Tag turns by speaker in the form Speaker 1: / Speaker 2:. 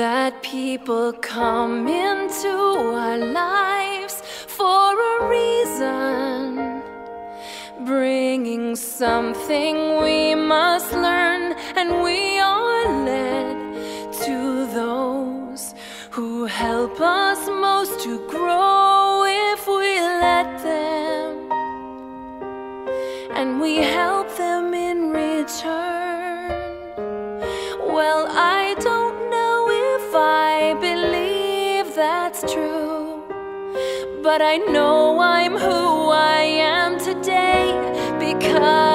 Speaker 1: that people come into our lives for a reason, bringing something we must learn, and we are led to those who help us most to grow that's true, but I know I'm who I am today because.